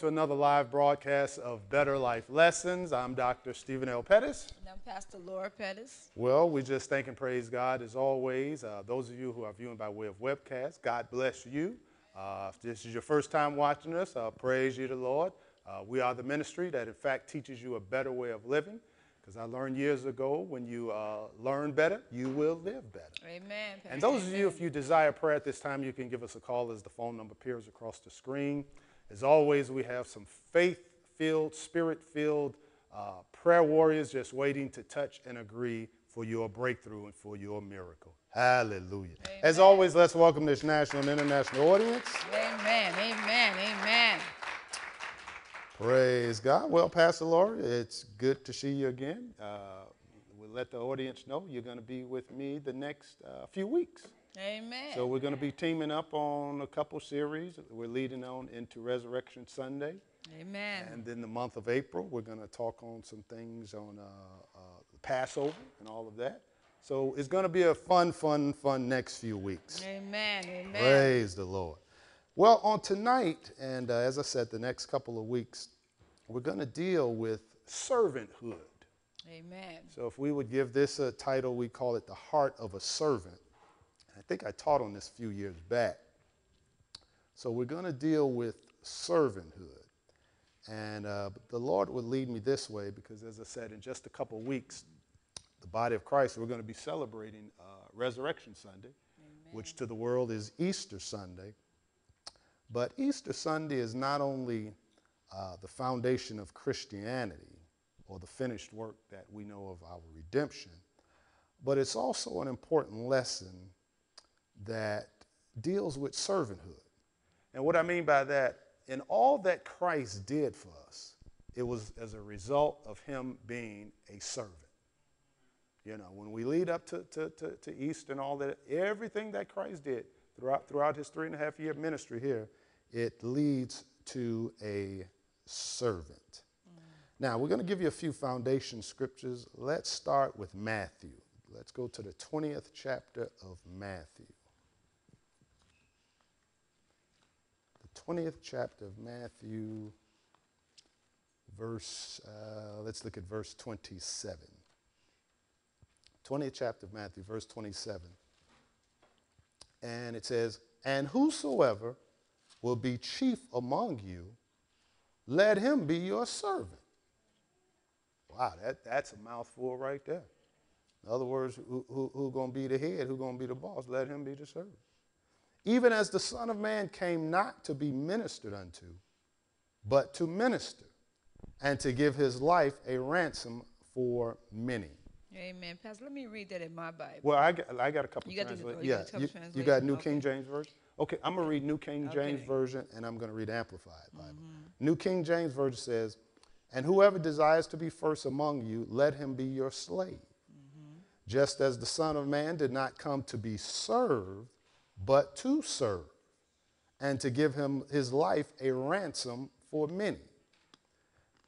to another live broadcast of Better Life Lessons. I'm Dr. Steven L. Pettis. And I'm Pastor Laura Pettis. Well, we just thank and praise God as always. Uh, those of you who are viewing by way of webcast, God bless you. Uh, if this is your first time watching us, uh, praise you, the Lord. Uh, we are the ministry that, in fact, teaches you a better way of living. Because I learned years ago, when you uh, learn better, you will live better. Amen. Pastor. And those of you, if you desire prayer at this time, you can give us a call as the phone number appears across the screen. As always, we have some faith filled, spirit filled uh, prayer warriors just waiting to touch and agree for your breakthrough and for your miracle. Hallelujah. As always, let's welcome this national and international audience. Amen. Amen. Amen. Praise God. Well, Pastor Laura, it's good to see you again. Uh, we'll let the audience know you're going to be with me the next uh, few weeks. Amen. So we're going to be teaming up on a couple series. We're leading on into Resurrection Sunday. Amen. And then the month of April, we're going to talk on some things on uh, uh, Passover and all of that. So it's going to be a fun, fun, fun next few weeks. Amen. Amen. Praise the Lord. Well, on tonight, and uh, as I said, the next couple of weeks, we're going to deal with servanthood. Amen. So if we would give this a title, we call it The Heart of a Servant. I think I taught on this a few years back. So we're going to deal with servanthood. And uh, the Lord would lead me this way because, as I said, in just a couple of weeks, the body of Christ, we're going to be celebrating uh, Resurrection Sunday, Amen. which to the world is Easter Sunday. But Easter Sunday is not only uh, the foundation of Christianity or the finished work that we know of our redemption, but it's also an important lesson that deals with servanthood. And what I mean by that, in all that Christ did for us, it was as a result of him being a servant. You know, when we lead up to, to, to, to East and all that, everything that Christ did throughout, throughout his three and a half year ministry here, it leads to a servant. Mm. Now, we're going to give you a few foundation scriptures. Let's start with Matthew. Let's go to the 20th chapter of Matthew. 20th chapter of Matthew, verse, uh, let's look at verse 27. 20th chapter of Matthew, verse 27. And it says, And whosoever will be chief among you, let him be your servant. Wow, that, that's a mouthful right there. In other words, who, who, who going to be the head? Who going to be the boss? Let him be the servant even as the Son of Man came not to be ministered unto, but to minister, and to give his life a ransom for many. Amen. Pastor, let me read that in my Bible. Well, I got, I got a couple you translations. Oh, yeah, got you, you, got New okay. King James Version? Okay, I'm going to read New King James okay. Version, and I'm going to read Amplified Bible. Mm-hmm. New King James Version says, And whoever desires to be first among you, let him be your slave. Mm-hmm. Just as the Son of Man did not come to be served, but to serve, and to give him his life a ransom for many.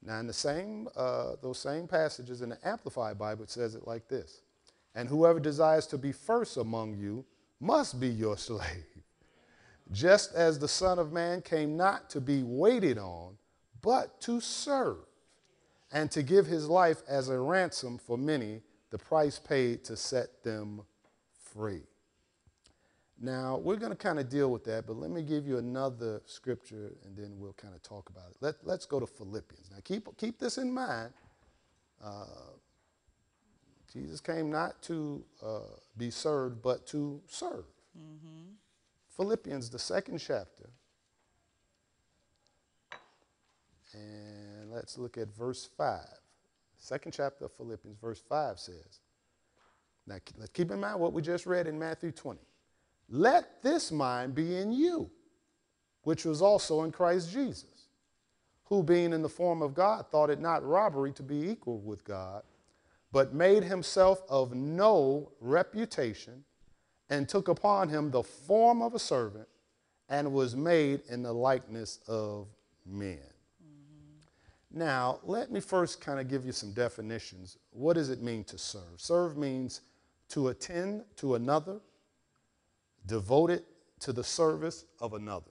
Now, in the same, uh, those same passages in the Amplified Bible, it says it like this And whoever desires to be first among you must be your slave, just as the Son of Man came not to be waited on, but to serve, and to give his life as a ransom for many, the price paid to set them free. Now, we're going to kind of deal with that, but let me give you another scripture and then we'll kind of talk about it. Let, let's go to Philippians. Now, keep, keep this in mind. Uh, Jesus came not to uh, be served, but to serve. Mm-hmm. Philippians, the second chapter. And let's look at verse 5. Second chapter of Philippians, verse 5 says, Now, let's keep in mind what we just read in Matthew 20. Let this mind be in you, which was also in Christ Jesus, who being in the form of God thought it not robbery to be equal with God, but made himself of no reputation, and took upon him the form of a servant, and was made in the likeness of men. Mm-hmm. Now, let me first kind of give you some definitions. What does it mean to serve? Serve means to attend to another devoted to the service of another.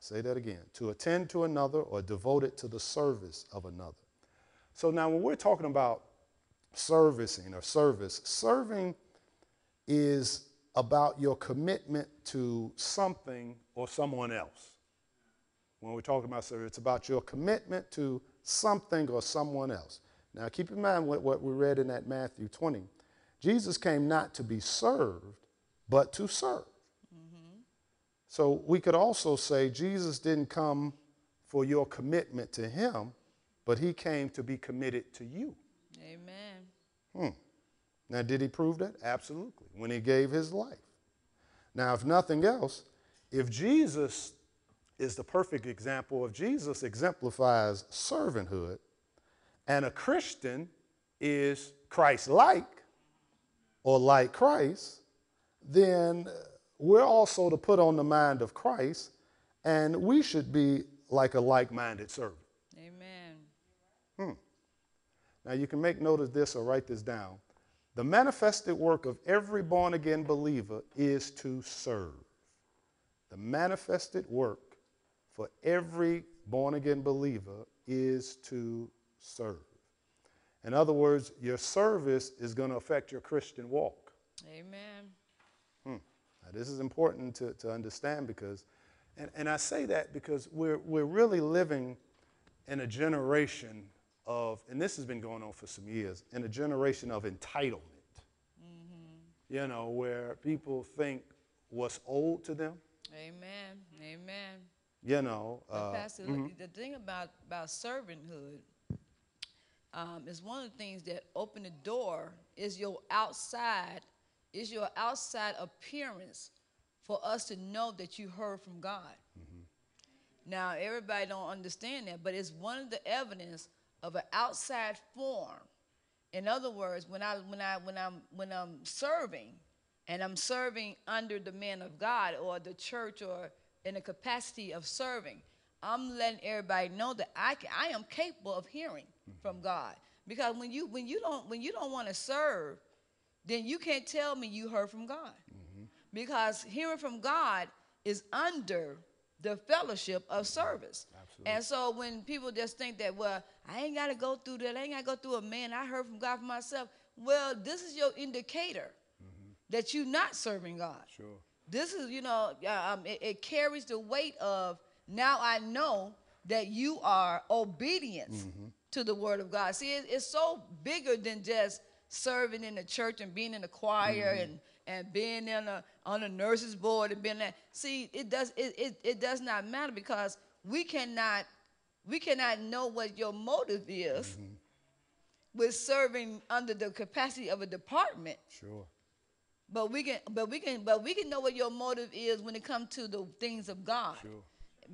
Say that again. To attend to another or devoted to the service of another. So now, when we're talking about servicing or service, serving is about your commitment to something or someone else. When we're talking about service, it's about your commitment to something or someone else. Now, keep in mind what, what we read in that Matthew 20. Jesus came not to be served, but to serve. So we could also say Jesus didn't come for your commitment to him, but he came to be committed to you. Amen. Hmm. Now, did he prove that? Absolutely, when he gave his life. Now, if nothing else, if Jesus is the perfect example, if Jesus exemplifies servanthood, and a Christian is Christ like or like Christ, then we're also to put on the mind of Christ, and we should be like a like minded servant. Amen. Hmm. Now, you can make note of this or write this down. The manifested work of every born again believer is to serve. The manifested work for every born again believer is to serve. In other words, your service is going to affect your Christian walk. Amen. Hmm. Now, this is important to, to understand because, and, and I say that because we're, we're really living in a generation of, and this has been going on for some years, in a generation of entitlement. You know, where people think what's owed to them, Amen. Amen. you know. Uh, Pastor, look, the thing about, about servanthood um, is one of the things that open the door is your outside, is your outside appearance for us to know that you heard from God. Mm-hmm. Now, everybody don't understand that, but it's one of the evidence of an outside form. In other words, when I when I when I'm when I'm serving, and I'm serving under the man of God or the church or in the capacity of serving, I'm letting everybody know that I can, I am capable of hearing mm-hmm. from God. Because when you when you don't when you don't want to serve, then you can't tell me you heard from God. Because hearing from God is under the fellowship of service. Absolutely. And so when people just think that, well, I ain't got to go through that, I ain't got to go through a man, I heard from God for myself. Well, this is your indicator that you're not serving God. Sure. This is, you know, um, it, it carries the weight of now I know that you are obedience to the word of God. See, it, it's so bigger than just serving in the church and being in the choir mm-hmm. and and being in a, on a nurses board and being that. See, it does it, it, it does not matter because we cannot we cannot know what your motive is mm-hmm. with serving under the capacity of a department. Sure. But we can, but we can, but we can know what your motive is when it comes to the things of God. Sure.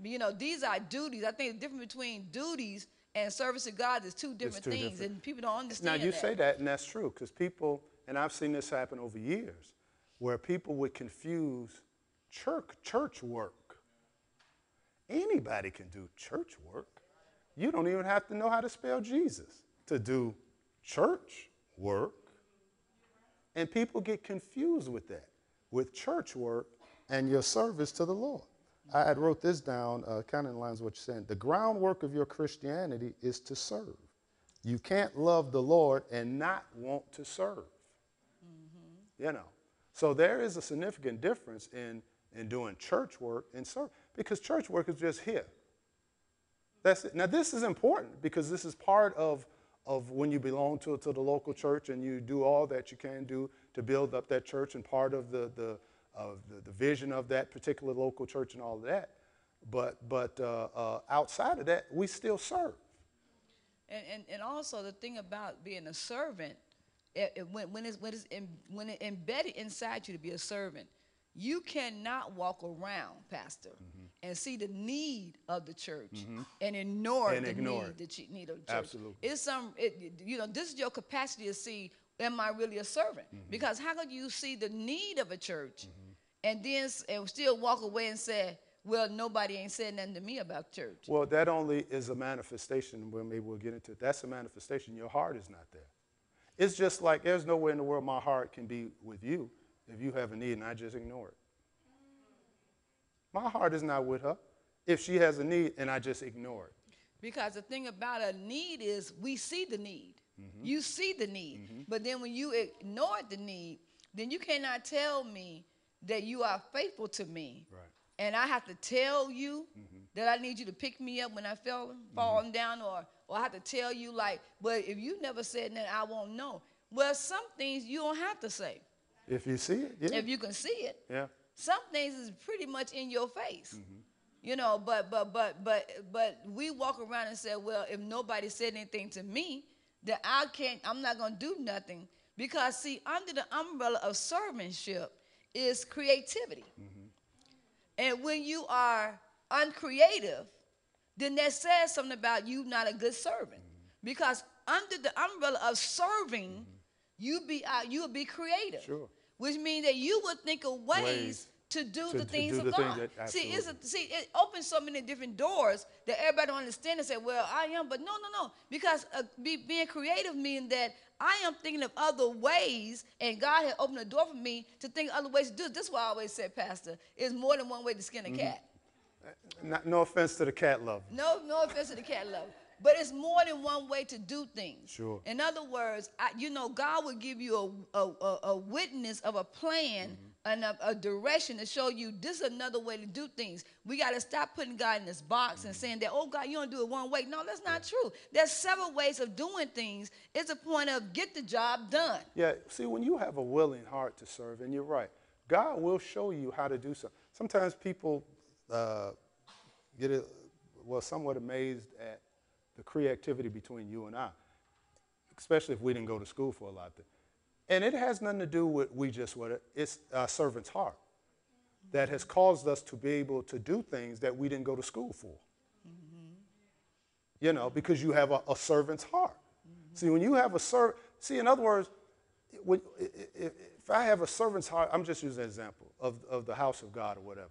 You know, these are duties. I think the difference between duties and service to God is two different two things, different- and people don't understand. Now, you that. say that, and that's true, because people, and I've seen this happen over years, where people would confuse church, church work. Anybody can do church work. You don't even have to know how to spell Jesus to do church work. And people get confused with that, with church work and your service to the Lord. I had wrote this down, uh, kind of in lines with what you're saying. The groundwork of your Christianity is to serve. You can't love the Lord and not want to serve. You know, so there is a significant difference in in doing church work and serve because church work is just here. That's it. Now this is important because this is part of of when you belong to, to the local church and you do all that you can do to build up that church and part of the the of the, the vision of that particular local church and all of that. But but uh, uh, outside of that, we still serve. And, and, and also the thing about being a servant, it, it- when, when it's, when, it's em- when it embedded inside you to be a servant, you cannot walk around, Pastor, Mm-hmm. and see the need of the church and ignore And the ignore need, it. the need of the church. Absolutely. It's some, it, you know, this is your capacity to see, am I really a servant? Mm-hmm. Because how could you see the need of a church and then and still walk away and say, well, nobody ain't said nothing to me about church. Well, that only is a manifestation. Well, maybe we'll get into it. That's a manifestation. Your heart is not there. It's just like there's nowhere in the world my heart can be with you if you have a need and I just ignore it. My heart is not with her. if she has a need and I just ignore it? Because the thing about a need is we see the need. Mm-hmm. You see the need. But then when you ignore the need, then you cannot tell me that you are faithful to me. Right. And I have to tell you that I need you to pick me up when I fell falling down or or I have to tell you like, but if you never said that I won't know. Well, some things you don't have to say. If you see it, yeah. If you can see it. yeah. Some things is pretty much in your face. Mm-hmm. You know, but but but but but we walk around and say, well, if nobody said anything to me, then I can't. I'm not gonna do nothing because see, under the umbrella of servantship is creativity, Mm-hmm. and when you are uncreative, then that says something about you not a good servant Mm-hmm. because under the umbrella of serving, you be uh, you will be creative, Sure. which means that you would think of ways. Ways to do to- the things do of the things God. that- see, it's a, see, it opens so many different doors that everybody don't understand and say, "Well, I am," but no, no, no, because uh, be, being creative means that I am thinking of other ways, and God had opened the door for me to think of other ways to do it. This is why I always said, Pastor, is more than one way to skin a Mm-hmm. cat. Not, no offense to the cat lover. No, no offense to the cat lover. But it's more than one way to do things. Sure. In other words, I, you know, God will give you a, a, a, a witness of a plan Mm-hmm. And a, a direction to show you this is another way to do things. We got to stop putting God in this box and saying that, oh, God, you don't do it one way. No, that's not true. There's several ways of doing things. It's a point of get the job done. Yeah, see, when you have a willing heart to serve, and you're right, God will show you how to do something. Sometimes people uh, get it, well, somewhat amazed at the creativity between you and I, especially if we didn't go to school for a lot of things. And it has nothing to do with we just what it, it's a servant's heart that has caused us to be able to do things that we didn't go to school for. You know, because you have a, a servant's heart. See, when you have a servant, see, in other words, when, if I have a servant's heart, I'm just using an example of, of the house of God or whatever.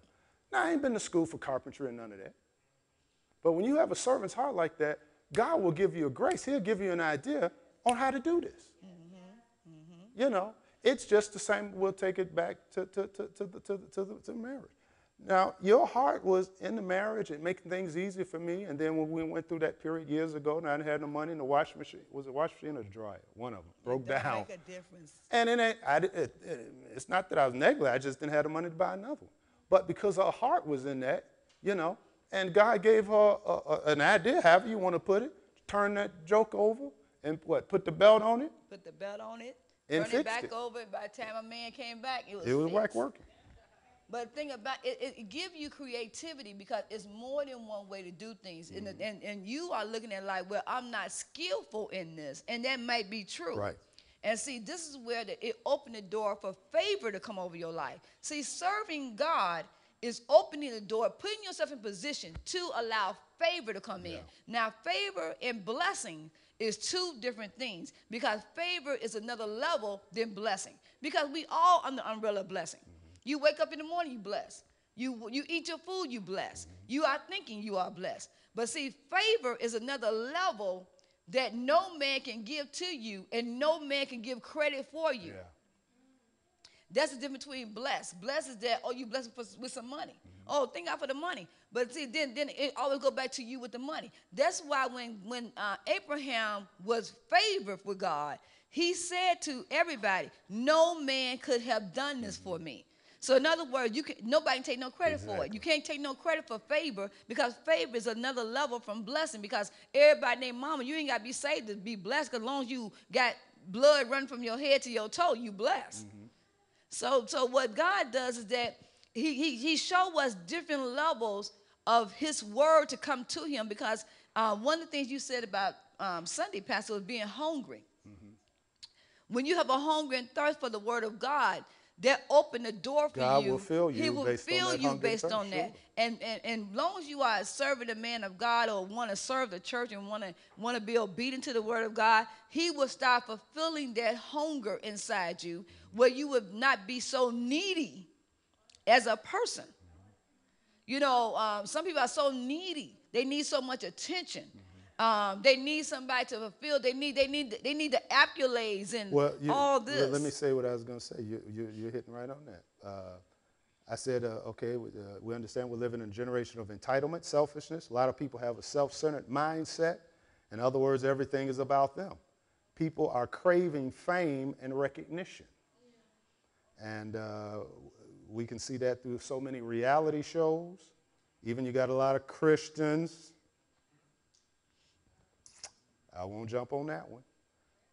Now, I ain't been to school for carpentry and none of that. But when you have a servant's heart like that, God will give you a grace. He'll give you an idea on how to do this. You know, it's just the same. We'll take it back to, to, to, to, the, to, to, the, to marriage. Now, your heart was in the marriage and making things easy for me. And then when we went through that period years ago, and I didn't have no money, and the washing machine was it wash machine or the dryer? One of them broke down. Make a difference. And it ain't, I, it, it, it's not that I was negligent, I just didn't have the money to buy another one. But because her heart was in that, you know, and God gave her a, a, an idea, however you want to put it, turn that joke over and what, put the belt on it, Put the belt on it, And turn it back it. over. By the time a man came back, it was it was fixed. whack working. But the thing about it, it, it give you creativity because it's more than one way to do things. And, Mm-hmm. and, and you are looking at like, well, I'm not skillful in this. And that might be true. Right. And see, this is where the, it opened the door for favor to come over your life. See, serving God is opening the door, putting yourself in position to allow favor to come in. Now, favor and blessing is two different things because favor is another level than blessing. Because we all under the umbrella of blessing. Mm-hmm. You wake up in the morning, you bless. You you eat your food, you bless. Mm-hmm. You are thinking you are blessed. But see, favor is another level that no man can give to you and no man can give credit for you. That's the difference between blessed. Blessed is that, oh, you blessed with some money. Mm-hmm. Oh, thank God for the money. But see, then, then it always go back to you with the money. That's why when, when uh, Abraham was favored with God, he said to everybody, no man could have done this for me. So in other words, you can nobody can take no credit for it. You can't take no credit for favor because favor is another level from blessing. Because everybody named mama, you ain't got to be saved to be blessed. Because as long as you got blood running from your head to your toe, you blessed. So, so what God does is that He He, he show us different levels of His word to come to Him. Because uh, one of the things you said about um, Sunday, Pastor, was being hungry. When you have a hunger and thirst for the word of God, that open the door for God you. will fill you. He will based on fill that you based on that. And, and and long as you are serving the man of God or want to serve the church and want to want to be obedient to the word of God, He will start fulfilling that hunger inside you, where you would not be so needy as a person. You know, um, some people are so needy; they need so much attention. Um, they need somebody to fulfill. They need they need they need the accolades and Well, you, all this. Let me say what I was going to say. You, you, you're hitting right on that. Uh, I said, uh, okay, we, uh, we understand we're living in a generation of entitlement, selfishness. A lot of people have a self centered mindset. In other words, everything is about them. People are craving fame and recognition. And uh, we can see that through so many reality shows. Even you got a lot of Christians. I won't jump on that one.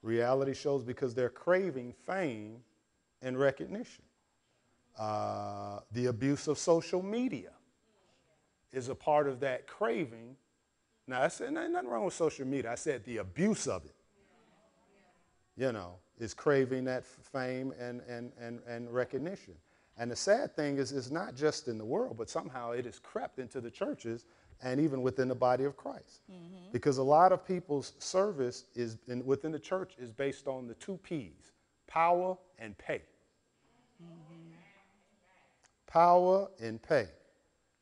Reality shows because they're craving fame and recognition. Uh, the abuse of social media is a part of that craving. Now, I said nothing wrong with social media. I said the abuse of it, you know, is craving that fame and, and, and, and recognition. And the sad thing is, it's not just in the world, but somehow it has crept into the churches and even within the body of Christ. Mm-hmm. Because a lot of people's service is in, within the church is based on the two P's power and pay. Mm-hmm. Power and pay.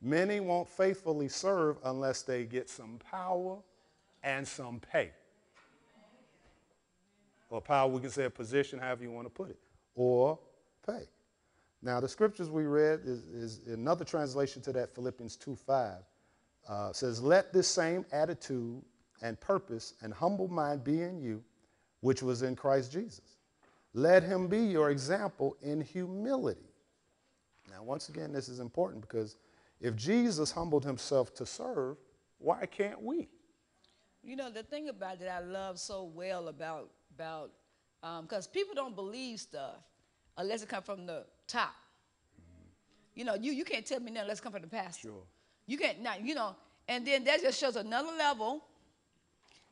Many won't faithfully serve unless they get some power and some pay. Or power, we can say a position, however you want to put it, or pay. Now, the scriptures we read is, is another translation to that, Philippians 2 5 uh, says, Let this same attitude and purpose and humble mind be in you, which was in Christ Jesus. Let him be your example in humility. Now, once again, this is important because if Jesus humbled himself to serve, why can't we? You know, the thing about that I love so well about, about because um, people don't believe stuff unless it comes from the top. You know, you, you can't tell me nothing unless it comes from the pastor. Sure. You can't now, you know, and then that just shows another level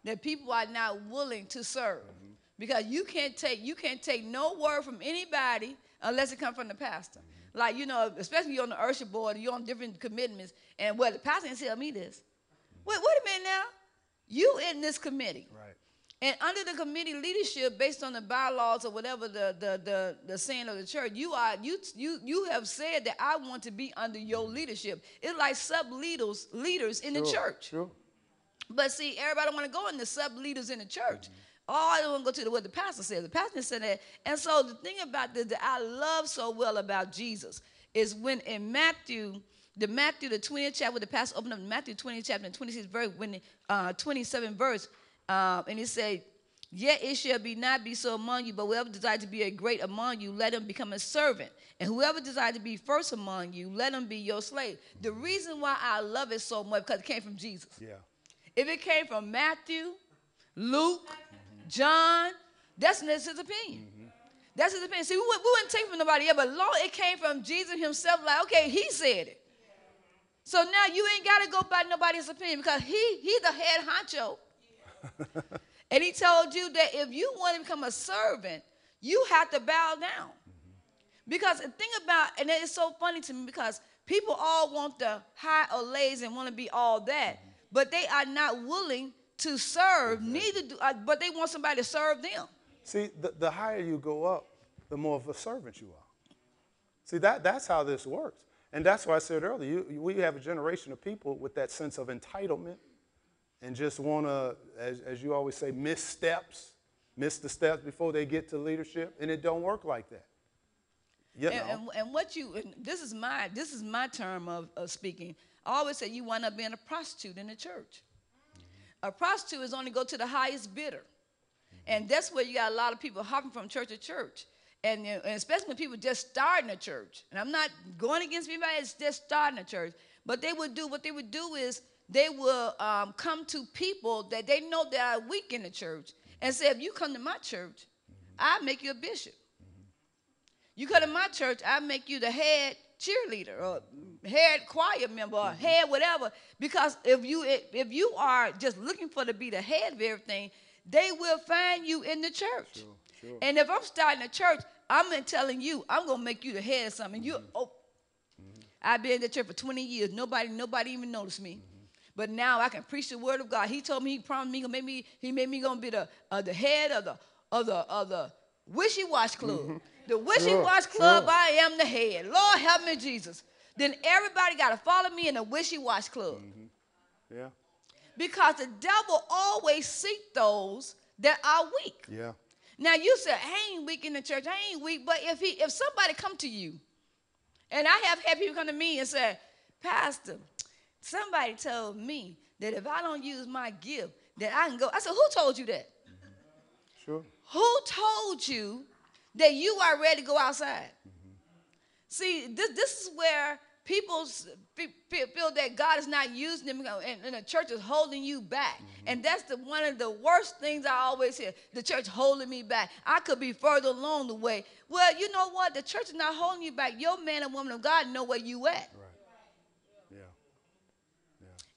that people are not willing to serve. Mm-hmm. Because you can't take you can't take no word from anybody unless it comes from the pastor. Mm-hmm. Like, you know, especially you're on the usher board, you're on different commitments, and well, the pastor didn't tell me this. Mm-hmm. Wait, wait a minute now. You in this committee. Right. And under the committee leadership, based on the bylaws or whatever the, the, the, the saying of the church, you are you you you have said that I want to be under your leadership. It's like sub leaders leaders in the church. Sure. But see, everybody want to go in the sub leaders in the church. Mm-hmm. Oh, I don't want to go to the, what the pastor says. The pastor said that. And so the thing about this that I love so well about Jesus is when in Matthew, the Matthew, the 20th chapter, with the pastor opened up Matthew 20th chapter and 26th verse, when uh, 27th verse, um, and he said, Yet it shall be not be so among you, but whoever desires to be a great among you, let him become a servant. And whoever desires to be first among you, let him be your slave. The reason why I love it so much because it came from Jesus. Yeah. If it came from Matthew, Luke, mm-hmm. John, that's, that's his opinion. Mm-hmm. That's his opinion. See, we, we wouldn't take from nobody else, but long it came from Jesus himself. Like, okay, he said it. So now you ain't got to go by nobody's opinion because he he's the head honcho. and he told you that if you want to become a servant, you have to bow down. Mm-hmm. Because the thing about, and it's so funny to me because people all want the high or lays and want to be all that, mm-hmm. but they are not willing to serve, neither do, uh, but they want somebody to serve them. See, the, the higher you go up, the more of a servant you are. See, that, that's how this works. And that's why I said earlier, you, we have a generation of people with that sense of entitlement and just want to, as, as you always say, miss steps, miss the steps before they get to leadership, and it don't work like that. You know. and, and, and what you, and this is my, this is my term of, of speaking. I always say you wind up being a prostitute in the church. A prostitute is only go to the highest bidder. And that's where you got a lot of people hopping from church to church. And, and, especially when people just starting a church. And I'm not going against anybody that's just starting a church. But they would do, what they would do is they will um, come to people that they know that are weak in the church and say, if you come to my church, I'll make you a bishop. You come to my church, I'll make you the head cheerleader or head choir member or head whatever. Because if you if you are just looking for to be the head of everything, they will find you in the church. Sure, sure. And if I'm starting a church, I'm telling you, I'm gonna make you the head of something. Mm-hmm. You oh, mm-hmm. I've been in the church for 20 years. Nobody, nobody even noticed me. Mm-hmm. But now I can preach the word of God. He told me, he promised me, he made me, he made me gonna be the uh, the head of the of the of the wishy wash club. Mm-hmm. The wishy wash sure, club, sure. I am the head. Lord help me, Jesus. Then everybody got to follow me in the wishy wash club. Mm-hmm. Yeah. Because the devil always seek those that are weak. Yeah. Now you said, I ain't weak in the church. I ain't weak. But if he if somebody come to you And I have had people come to me and say, Pastor, somebody told me that if I don't use my gift, that I can go. I said, Who told you that? Mm-hmm. Sure. Who told you that you are ready to go outside? Mm-hmm. See, this, this is where people s- fe- fe- feel that God is not using them and, and the church is holding you back. Mm-hmm. And that's the, one of the worst things I always hear the church holding me back. I could be further along the way. Well, you know what? The church is not holding you back. Your man and woman of God know where you at. Right.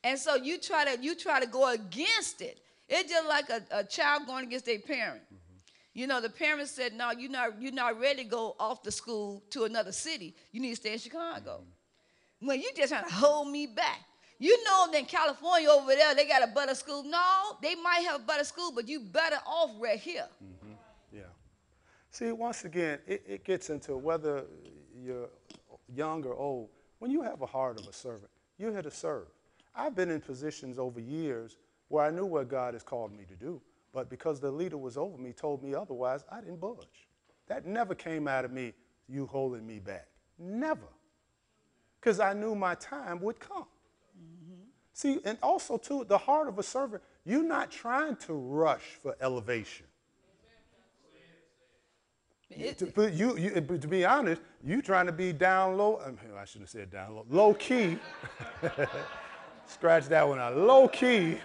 And so you try to you try to go against it. It's just like a, a child going against their parent. Mm-hmm. You know, the parents said, "No, you're not you're not ready to go off the school to another city. You need to stay in Chicago." Mm-hmm. When you just trying to hold me back. You know that in California over there they got a better school. No, they might have a better school, but you better off right here. Mm-hmm. Yeah. See, once again, it, it gets into whether you're young or old. When you have a heart of a servant, you're here to serve. I've been in positions over years where I knew what God has called me to do, but because the leader was over me, told me otherwise, I didn't budge. That never came out of me, you holding me back. Never. Because I knew my time would come. Mm-hmm. See, and also, too, the heart of a servant, you're not trying to rush for elevation. It- To, but you, you, to be honest, you trying to be down low. I, mean, I shouldn't have said down low. Low key. Scratch that one out. Low key.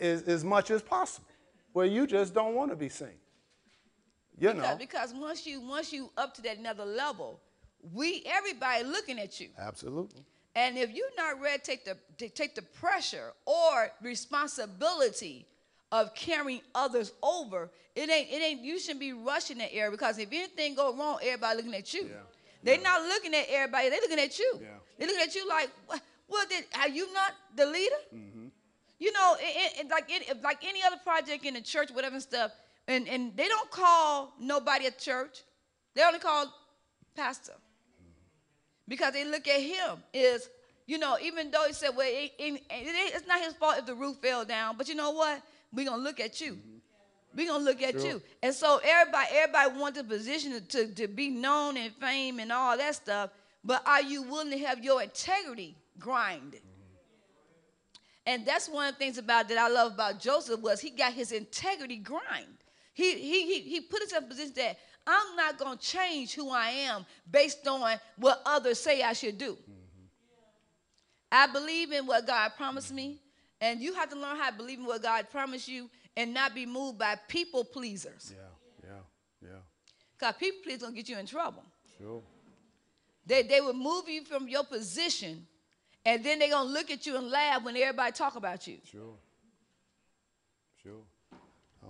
Is as much as possible, where you just don't want to be seen. You know. because, because once you once you up to that another level, we everybody looking at you. Absolutely. And if you're not ready to take the to take the pressure or responsibility of carrying others over, it ain't it ain't you shouldn't be rushing that area because if anything go wrong, everybody looking at you. Yeah. They're not looking at everybody, they're looking at you. Yeah. They're looking at you like, what, well, did, are you not the leader? Mm-hmm. You know, it, it, like it, like any other project in the church, whatever and stuff, and, and they don't call nobody at church. They only call pastor because they look at him is you know even though he said well it, it, it- it's not his fault if the roof fell down but you know what we're gonna look at you we're gonna look at Sure. you and so everybody everybody wants a position to, to be known and fame and all that stuff but are you willing to have your integrity grinded and that's one of the things about that I love about Joseph was he got his integrity grind. He he he, he put himself in a position that I'm not gonna change who I am based on what others say I should do. Mm-hmm. I believe in what God promised me, and you have to learn how to believe in what God promised you and not be moved by people pleasers. Yeah. Yeah. Yeah. Because people pleasers gonna get you in trouble. Sure. They they will move you from your position, and then they're gonna look at you and laugh when everybody talk about you. Sure. Sure.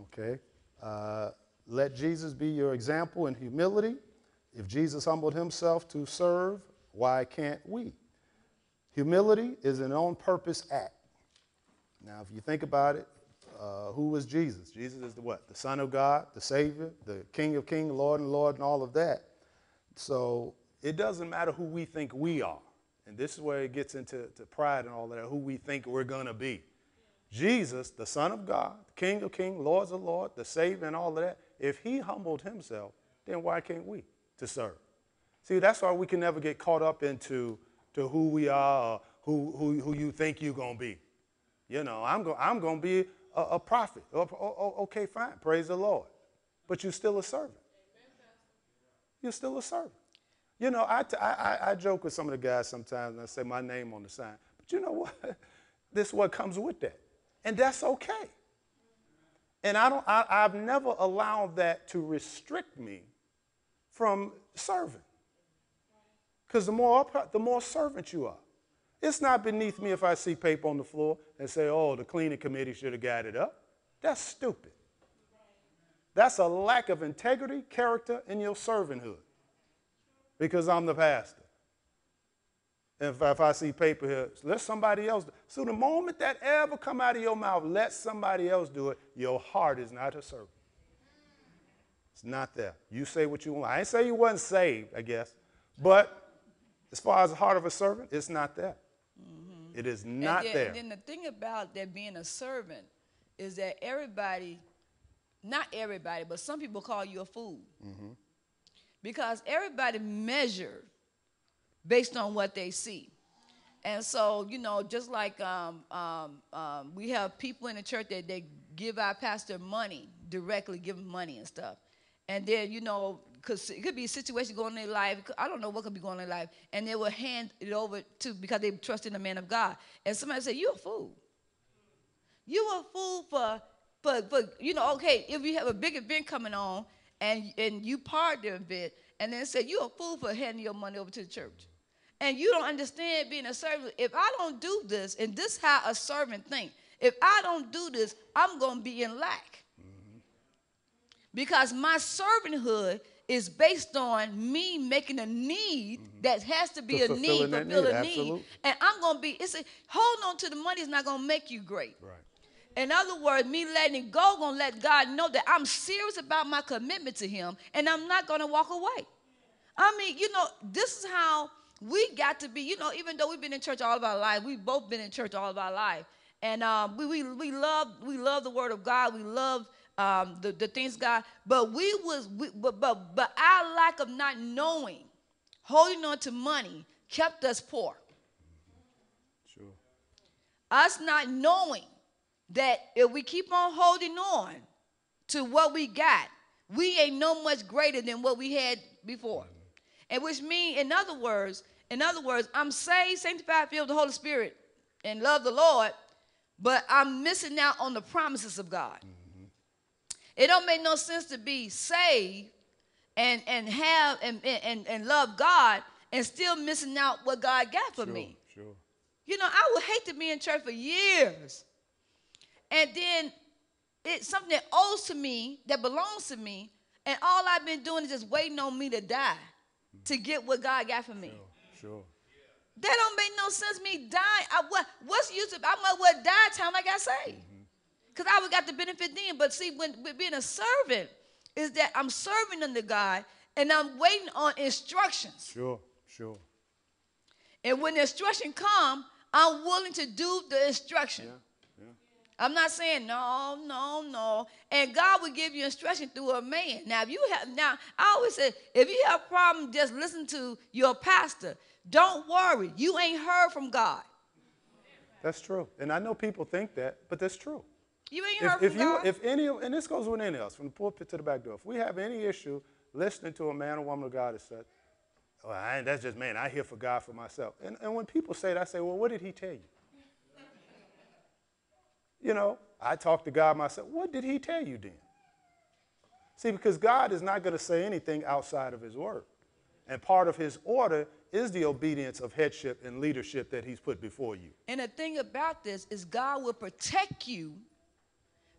Okay. Uh, let Jesus be your example in humility. If Jesus humbled himself to serve, why can't we? Humility is an on purpose act. Now, if you think about it, uh, who was Jesus? Jesus is the what? The Son of God, the Savior, the King of Kings, Lord and Lord, and all of that. So it doesn't matter who we think we are. And this is where it gets into to pride and all that, who we think we're going to be. Jesus, the Son of God, King of Kings, Lord of Lord, the Savior, and all of that, if he humbled himself, then why can't we to serve? See, that's why we can never get caught up into to who we are or who, who, who you think you're going to be. You know, I'm going I'm going to be a, a prophet. Okay, fine. Praise the Lord. But you're still a servant. You're still a servant. You know, I, I, joke with some of the guys sometimes and I say my name on the sign. But you know what? this is what comes with that. And that's okay. And I don't, I, I've never allowed that to restrict me from serving. Because the more, up- the more servant you are. It's not beneath me if I see paper on the floor and say, oh, the cleaning committee should have got it up. That's stupid. That's a lack of integrity, character, in your servanthood. Because I'm the pastor. And if, if I see paper here, let somebody else. Do. So the moment that ever come out of your mouth, let somebody else do it. Your heart is not a servant. It's not there. You say what you want. I ain't say you wasn't saved, I guess, but as far as the heart of a servant, it's not there. It is not and then, there. And then the thing about that being a servant is that everybody, not everybody, but some people call you a fool. Mm-hmm. Because everybody measure based on what they see. And so, you know, just like um, um, um, we have people in the church that they give our pastor money, directly give him money and stuff. And then, you know, because it could be a situation going in their life. I don't know what could be going in their life. And they will hand it over to, because they trust in the man of God. And somebody say, You're a fool. You a fool for, for, for, you know, okay, if you have a big event coming on and, and you part the event, and then say, You're a fool for handing your money over to the church and you don't understand being a servant. If I don't do this, and this how a servant think, if I don't do this, I'm going to be in lack. Mm-hmm. Because my servanthood is based on me making a need mm-hmm. that has to be to a need, to fulfill a need. And I'm going to be, it's a, holding on to the money is not going to make you great. Right. In other words, me letting it go gonna let God know that I'm serious about my commitment to Him, and I'm not gonna walk away. I mean, you know, this is how we got to be, you know, even though we've been in church all of our life, we've both been in church all of our life. And um, we, we, we love we love the word of God. We love um, the, the things God. But we was we, but, but but our lack of not knowing, holding on to money, kept us poor. Sure. Us not knowing that if we keep on holding on to what we got, we ain't no much greater than what we had before. And which mean, in other words, in other words, I'm saved, sanctified, filled with the Holy Spirit, and love the Lord, but I'm missing out on the promises of God. Mm-hmm. It don't make no sense to be saved and and have and, and and love God and still missing out what God got for sure, me. Sure. You know, I would hate to be in church for years. And then it's something that owes to me, that belongs to me, and all I've been doing is just waiting on me to die to get what God got for me. Sure. Sure. That don't make no sense. Me dying. I, what, what's the use of? I might well die time I got saved, because mm-hmm. I would got the benefit then. But see, when being a servant is that I'm serving under God and I'm waiting on instructions. Sure, sure. And when the instruction come, I'm willing to do the instruction. Yeah. I'm not saying no, no, no. And God will give you instruction through a man. Now, if you have now, I always say, if you have a problem, just listen to your pastor. Don't worry. You ain't heard from God. That's true. And I know people think that, but that's true. You ain't if, heard if from you, God. If any, and this goes with any of us, from the pulpit to the back door. If we have any issue listening to a man or woman of God that said, oh, I, that's just man, I hear for God for myself. And, and when people say that, I say, well, what did he tell you? You know, I talk to God myself. What did he tell you then? See, because God is not going to say anything outside of his word. And part of his order is the obedience of headship and leadership that he's put before you. And the thing about this is God will protect you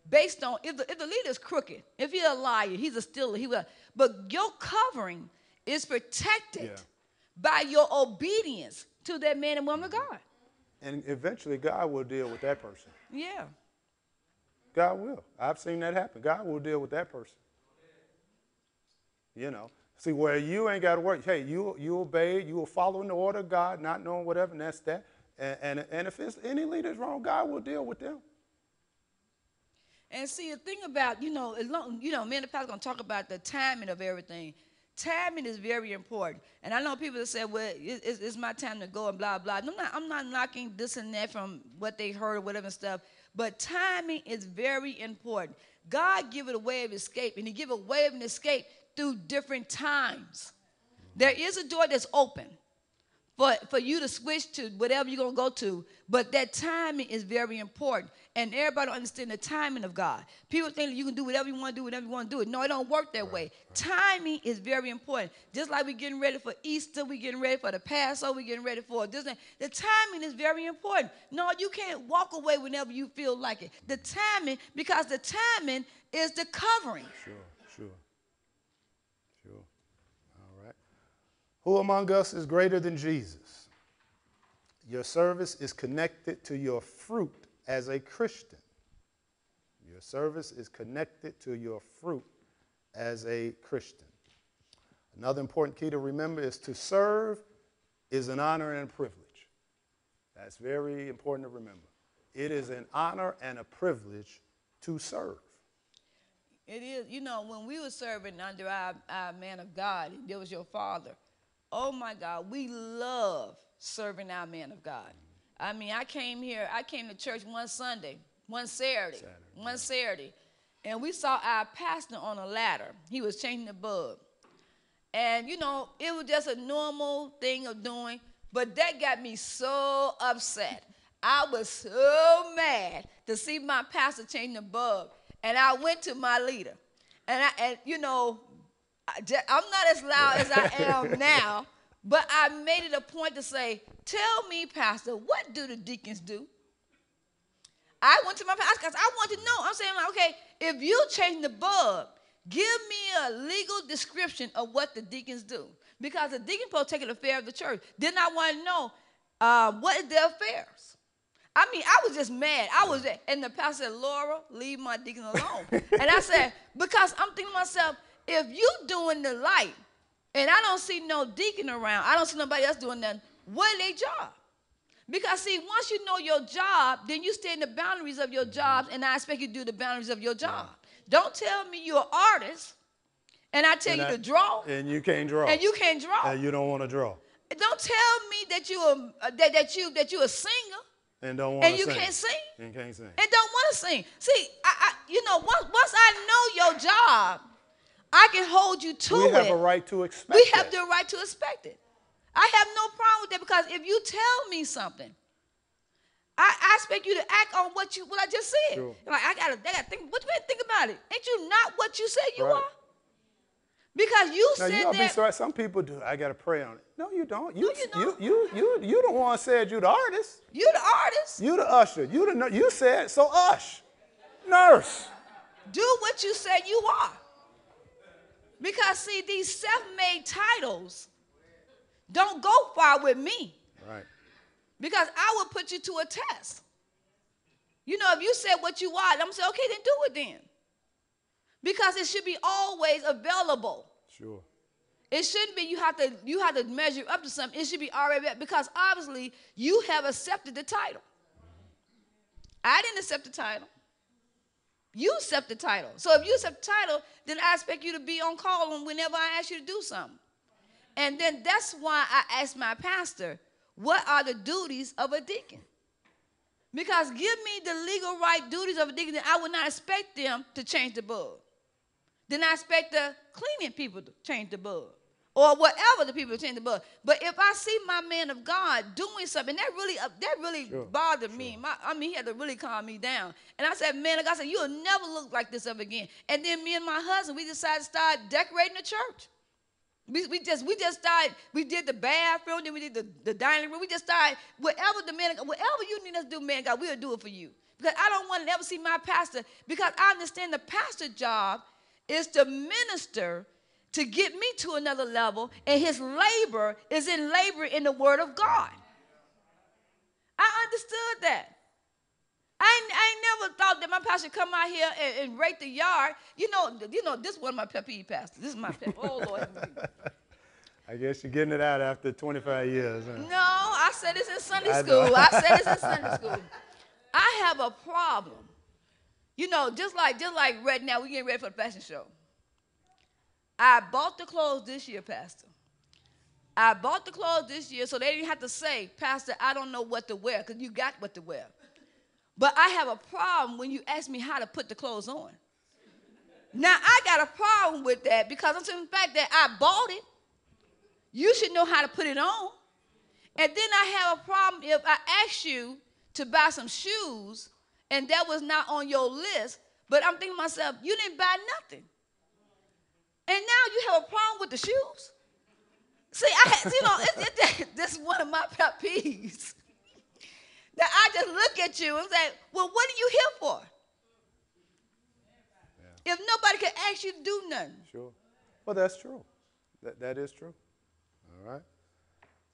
based on if the, if the leader is crooked, if he's a liar, he's a stealer, he will, but your covering is protected yeah. by your obedience to that man and woman of mm-hmm. God. And eventually God will deal with that person. Yeah. God will. I've seen that happen. God will deal with that person. You know. See, where you ain't got to work. Hey, you you obey, you will follow in the order of God, not knowing whatever, and that's that. And, and, and if it's any leaders wrong, God will deal with them. And see, the thing about, you know, as long you know, me and the pastor going to talk about the timing of everything. Timing is very important. And I know people that say, well, it's, it's my time to go and blah, blah. I'm not, I'm not knocking this and that from what they heard or whatever stuff. But timing is very important. God give it a way of escape, and He give a way of an escape through different times. There is a door that's open for, for you to switch to whatever you're going to go to, but that timing is very important. And everybody understand the timing of God. People think that you can do whatever you want to do, whatever you want to do. It. No, it don't work that way. Timing is very important. Just like we're getting ready for Easter, we're getting ready for the Passover, we're getting ready for Disney. The timing is very important. No, you can't walk away whenever you feel like it. The timing, because the timing is the covering. Sure. All right. Who among us is greater than Jesus? Your service is connected to your fruit as a Christian. Your service is connected to your fruit as a Christian. Another important key to remember is to serve is an honor and a privilege. That's very important to remember. It is an honor and a privilege to serve. It is. You know, when we were serving under our, our man of God, there was your father. Oh my God, we love serving our man of God. I mean, I came here, I came to church one Sunday, one Saturday, Saturday, one Saturday, and we saw our pastor on a ladder. He was changing the bulb. And you know, it was just a normal thing of doing, but that got me so upset. I was so mad to see my pastor change the bulb. And I went to my leader. And I and you know, I am not as loud as I am now, but I made it a point to say, "Tell me, pastor, what do the deacons do?" I went to my pastor because I want to know. I'm saying, okay, if you change the bulb, give me a legal description of what the deacons do. Because the deacon take an affair of the church. Then I want to know uh, what is their affairs. I mean, I was just mad. I was, and the pastor said, Laura, leave my deacon alone. and I said, because I'm thinking to myself, if you doing the light, and I don't see no deacon around, I don't see nobody else doing nothing, what their job? Because see, once you know your job, then you stay in the boundaries of your job, and I expect you to do the boundaries of your job. Don't tell me you're an artist, and I tell And you I- to draw, And you can't draw. and you can't draw. And you don't want to draw. Don't tell me that you a, uh, that, that you that you a singer And don't want and you sing. can't sing And can't sing. and don't want to sing. See, I, I you know once once I know your job, I can hold you to we it. have a right to expect we have the right to expect it. I have no problem with that because if you tell me something, I, I expect you to act on what you what I just said. Sure. Like I gotta, I gotta think. What you think about it? Ain't you not what you said you Right. are? Because you Now said you gotta be that. sorry. Some people do. I gotta pray on it. No, you don't. You you don't. you you you you the one said you the artist. you the artist. You the usher. You the you said so ush. Nurse. Do what you said you are. Because see, these self-made titles don't go far with me. Right. Because I will put you to a test. You know, if you said what you want, I'm gonna say, okay, then do it then. Because it should be always available. Sure. It shouldn't be you have to you have to measure up to something. It should be already because obviously you have accepted the title. I didn't accept the title. You accept the title. So if you accept the title, then I expect you to be on call whenever I ask you to do something. And then that's why I asked my pastor, what are the duties of a deacon? Because give me the legal right duties of a deacon, then I would not expect them to change the bulb. Then I expect the cleaning people to change the bulb. Or whatever the people change the bulb. But if I see my man of God doing something, that really uh, that really Sure, bothered me. My, I mean, he had to really calm me down. And I said, man of God, I said, you'll never look like this ever again. And then me and my husband, we decided to start decorating the church. We, we just we just started. We did the bathroom, then we did the, the dining room. We just started whatever the man, whatever you need us to do, man, God, we'll do it for you. Because I don't want to ever see my pastor. Because I understand the pastor job is to minister to get me to another level, and his labor is in labor in the Word of God. I understood that. I, I ain't never thought that my pastor come out here and, and rake the yard. You know, you know, this is one of my pet peeve pastors. This is my pet. Oh Lord. I guess you're getting it out after 25 years. Huh? No, I said this in Sunday school. know. I said this in Sunday school. I have a problem. You know, just like just like right now, we getting ready for the fashion show. I bought the clothes this year, Pastor. I bought the clothes this year, so they didn't have to say, Pastor, I don't know what to wear, because you got what to wear. But I have a problem when you ask me how to put the clothes on. Now I got a problem with that because I'm saying the fact that I bought it. You should know how to put it on. And then I have a problem if I ask you to buy some shoes and that was not on your list, but I'm thinking to myself, you didn't buy nothing. And now you have a problem with the shoes. See, I had, you know, it, it, this is one of my pet peeves. that I just look at you and say, well, what are you here for? If nobody can ask you to do nothing. Sure. Well, that's true. That, that is true. All right.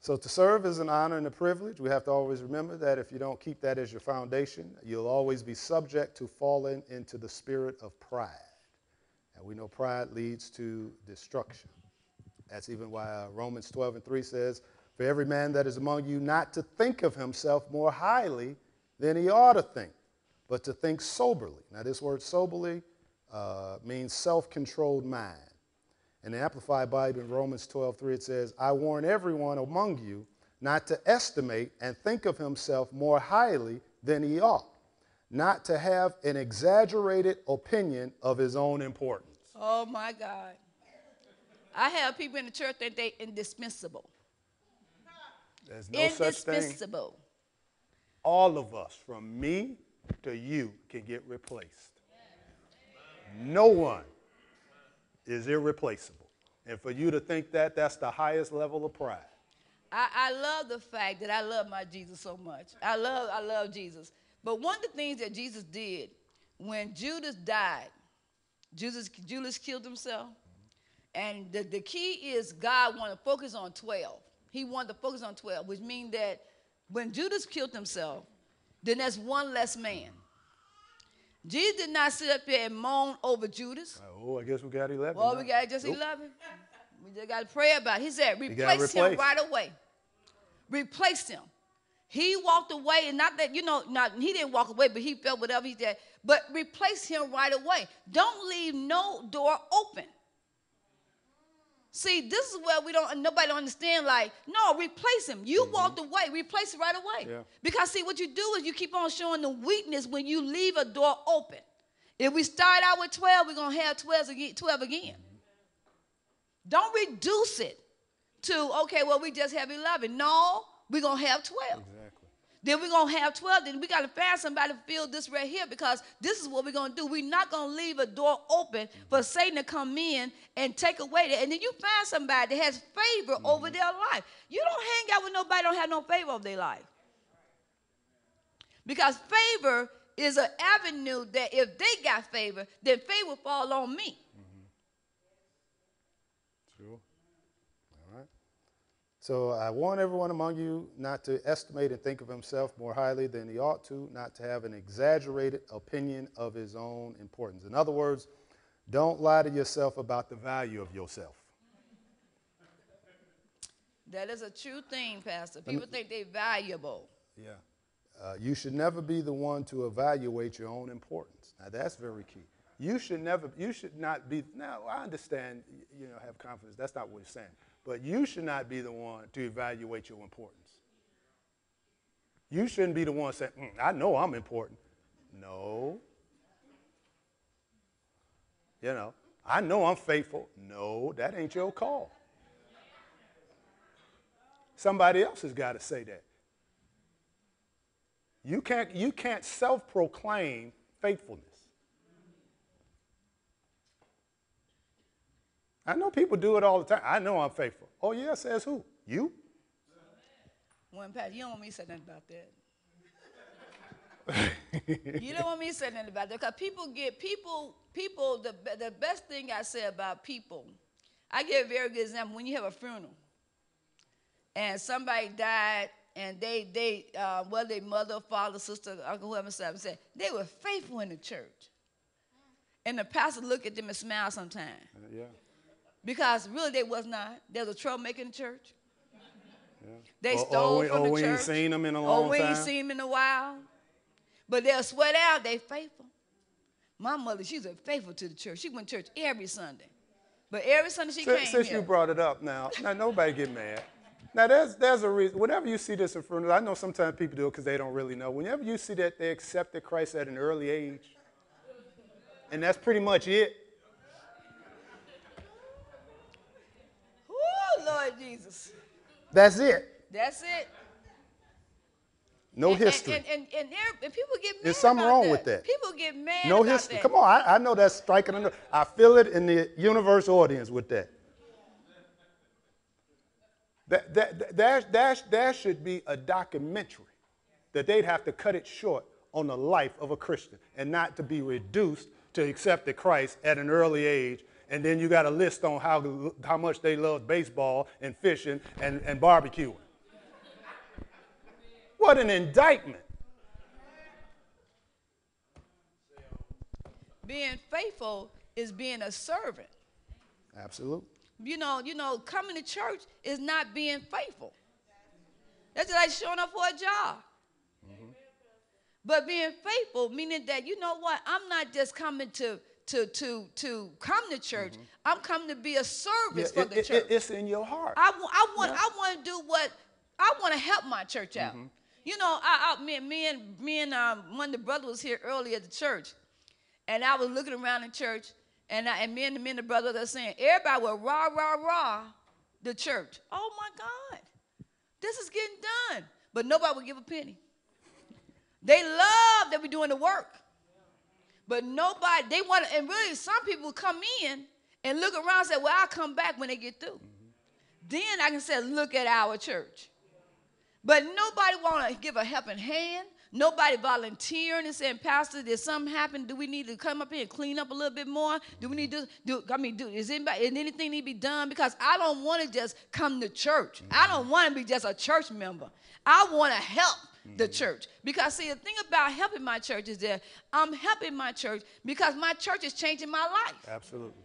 So to serve is an honor and a privilege. We have to always remember that if you don't keep that as your foundation, you'll always be subject to falling into the spirit of pride. And we know pride leads to destruction. That's even why uh, Romans 12 and 3 says, For every man that is among you not to think of himself more highly than he ought to think, but to think soberly. Now, this word soberly uh, means self controlled mind. In the Amplified Bible in Romans 12 3, it says, I warn everyone among you not to estimate and think of himself more highly than he ought, not to have an exaggerated opinion of his own importance. Oh my God. I have people in the church that they indispensable. There's no such thing. indispensable. All of us, from me to you, can get replaced. No one is irreplaceable. And for you to think that, that's the highest level of pride. I, I love the fact that I love my Jesus so much. I love, I love Jesus. But one of the things that Jesus did when Judas died, Judas, Judas killed himself. And the, the key is God wanted to focus on 12. He wanted to focus on 12, which means that when Judas killed himself, then that's one less man. Jesus did not sit up here and moan over Judas. Uh, oh, I guess we got 11. Well, now. we got just Nope. 11. We just got to pray about it. He said, replace him right away. Replace him. He walked away, and not that, you know, not he didn't walk away, but he felt whatever he did. But replace him right away. Don't leave no door open. See, this is where we don't nobody don't understand. Like, no, replace him. You walked away, replace it right away. Mm-hmm. Yeah. Because see, what you do is you keep on showing the weakness when you leave a door open. If we start out with 12, we're gonna have 12 again. 12 again. Don't reduce it to okay, well, we just have 11. No, we're gonna have 12. Exactly. Then we're gonna have 12. Then we gotta find somebody to fill this right here because this is what we're gonna do. We're not gonna leave a door open for mm-hmm. Satan to come in and take away that. And then you find somebody that has favor over mm-hmm. their life. You don't hang out with nobody that don't have no favor over their life. Because favor is an avenue that if they got favor, then favor fall on me. Mm-hmm. Right. So I warn everyone among you not to estimate and think of himself more highly than he ought to, not to have an exaggerated opinion of his own importance. In other words, don't lie to yourself about the value of yourself. That is a true thing, Pastor. People think they're valuable. Yeah. Uh, you should never be the one to evaluate your own importance. Now that's very key. You should never. You should not be. Now I understand. You know, have confidence. That's not what he's saying. But you should not be the one to evaluate your importance. You shouldn't be the one saying, "Mm, "I know I'm important." No. You know, I know I'm faithful. No, that ain't your call. Somebody else has got to say that. You can't, you can't self proclaim faithfulness. I know people do it all the time. I know I'm faithful. Oh, yeah, says who? You? When Pastor, you don't want me to say nothing about that. you don't want me to say nothing about that because people get people people the the best thing I say about people. I give a very good example when you have a funeral and somebody died and they they uh, well their mother, father, sister, uncle, whoever said said they were faithful in the church, and the pastor look at them and smile sometimes yeah. Because really they was not. There was a troublemaker in the church. yeah. They Or- or stole we- from or the we church. ain't seen them in a long Or we ain't seen them in a while. But they'll sweat out they faithful. My mother, she's a faithful to the church. She went to church every Sunday. But every Sunday she Since, came since here. you brought it up now, now nobody get mad. Now there's there's a reason. Whenever you see this in front of, I know sometimes people do it because they don't really know. Whenever you see that they accepted Christ at an early age, and that's pretty much it. Ooh, Lord Jesus. That's it. That's it. No And- history. And, and, and, and people get mad There's something wrong that. with that. People get mad no history. that. Come on, I, I know that's striking a nerve. I feel it in the universe audience with that. That, that, that, that, that, should be a documentary that they'd have to cut it short on the life of a Christian and not to be reduced to accepted Christ at an early age. And then you got a list on how, how much they love baseball and fishing and, and barbecuing. What an indictment. Being faithful is being a servant. Absolutely. You know, you know, coming to church is not being faithful. That's like showing up for a job. Mm-hmm. But being faithful, meaning that you know what, I'm not just coming to to to to come to church. I'm coming to be a Yeah, service for it- the it- church. it's in your heart. I, I want Yeah. I want to do what I want to help my church out. Mm-hmm. You know, I, I me, me and me and um, one of the brothers was here earlier at the church, and I was looking around the church, and I, and me and the me and the brother are saying everybody was rah rah rah the church. Oh my God, this is getting done, but nobody would give a penny. They love that we're doing the work. But nobody, they want to, and really some people come in and look around and say, well, I'll come back when they get through. Then I can say, look at our church. But nobody want to give a helping hand. Nobody volunteering and saying, Pastor, did something happen? Do we need to come up here and clean up a little bit more? Do we need to do? I mean, do is anybody is anything need to be done? Because I don't want to just come to church. I don't want to be just a church member. I want to help the mm-hmm. church. Because see, the thing about helping my church is that I'm helping my church because my church is changing my life. Absolutely.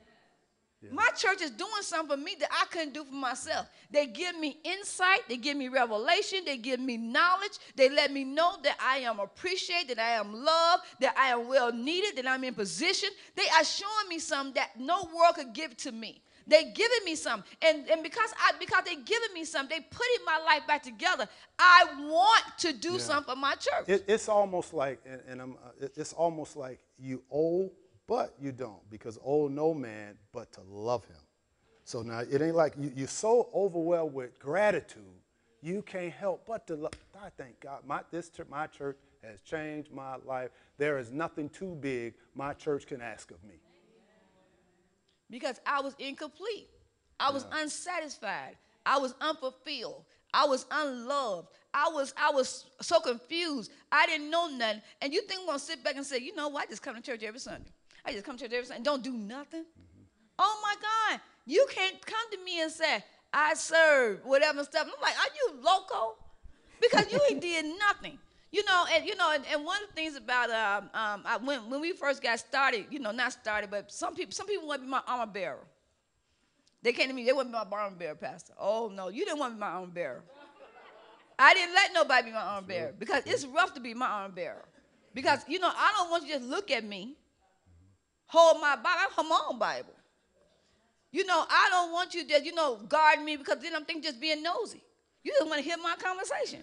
My church is doing something for me that I couldn't do for myself. They give me insight, they give me revelation, they give me knowledge, they let me know that I am appreciated, that I am loved, that I am well needed, that I'm in position. They are showing me something that no world could give to me. They giving me something. And, and because I because they giving me something, they putting my life back together. I want to do something for my church. It, it's almost like, and, and I'm, uh, it's almost like you owe, but you don't, because owe no man but to love him. So now it ain't like you, you're so overwhelmed with gratitude, you can't help but to love. I thank God, my this my church has changed my life. There is nothing too big my church can ask of me. Because I was incomplete. I was unsatisfied. I was unfulfilled. I was unloved. I was I was so confused. I didn't know nothing. And you think I'm gonna sit back and say, you know what? I just come to church every Sunday. I just come to church every Sunday and don't do nothing. Mm-hmm. Oh my God. You can't come to me and say, I serve, whatever stuff. I'm like, are you loco? Because you ain't did nothing. You know, and you know, and, and one of the things about um, um, I, when when we first got started, you know, not started, but some people some people want to be my armor bearer. They came to me, they want to be my armor bearer, Pastor. Oh no, you didn't want to be my armor bearer. I didn't let nobody be my armor bearer because it's rough to be my armor bearer. Because you know, I don't want you to just look at me, hold my Bible, I hold my own Bible. You know, I don't want you to, you know, guard me because then I'm thinking just being nosy. You just want to hear my conversation.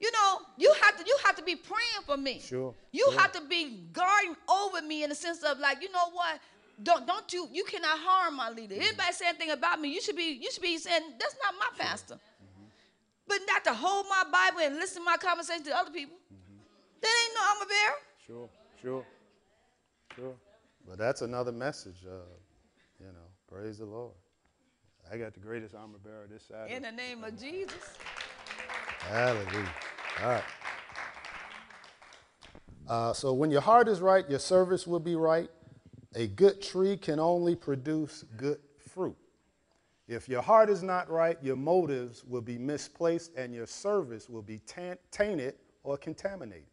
You know, you have to you have to be praying for me. Sure, You sure. have to be guarding over me in the sense of like, you know what? Don't don't you you cannot harm my leader. Anybody say anything about me, you should be you should be saying that's not my pastor. But not to hold my Bible and listen to my conversation to other people. That ain't no I'm a bear. Sure, sure, sure. But that's another message. Uh, you know, praise the Lord. I got the greatest armor bearer this side. In the name of Jesus. Hallelujah. All right. Uh, so when your heart is right, your service will be right. A good tree can only produce good fruit. If your heart is not right, your motives will be misplaced and your service will be tainted or contaminated.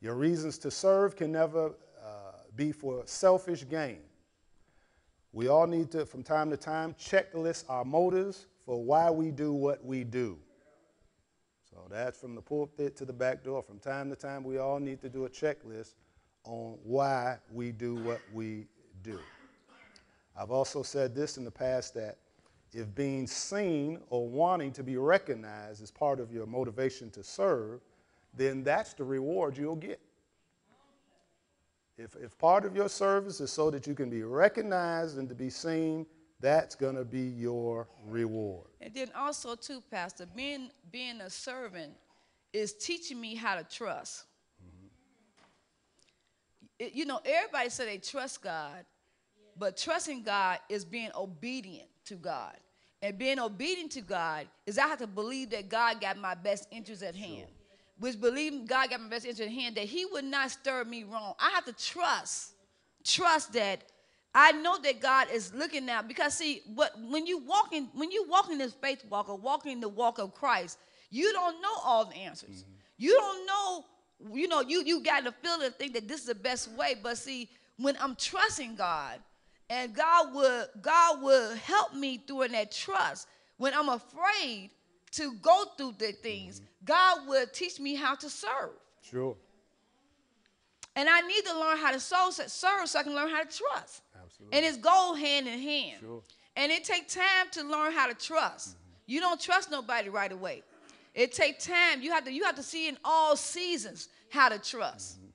Your reasons to serve can never uh, be for selfish gain. We all need to, from time to time, checklist our motives for why we do what we do. So that's from the pulpit to the back door. From time to time, we all need to do a checklist on why we do what we do. I've also said this in the past that if being seen or wanting to be recognized is part of your motivation to serve, then that's the reward you'll get. If, if part of your service is so that you can be recognized and to be seen, that's going to be your reward. And then also too, Pastor, being being a servant is teaching me how to trust. It- you know, everybody say they trust God, but trusting God is being obedient to God. And being obedient to God is I have to believe that God got my best interest at hand. Which believing God got my best interest at hand, that He would not stir me wrong. I have to trust, trust that I know that God is looking now. Because see, what when you walk in when you walk in this faith walk or walking the walk of Christ, you don't know all the answers. Mm-hmm. You don't know, you know, you you got to feel and think that this is the best way. But see, when I'm trusting God, and God will God will help me through in that trust. When I'm afraid to go through the things, God will teach me how to serve. Sure. And I need to learn how to serve so I can learn how to trust. Absolutely. And it's go hand in hand. Sure. And it takes time to learn how to trust. Mm-hmm. You don't trust nobody right away. It takes time. You have to you have to see in all seasons how to trust. Mm-hmm.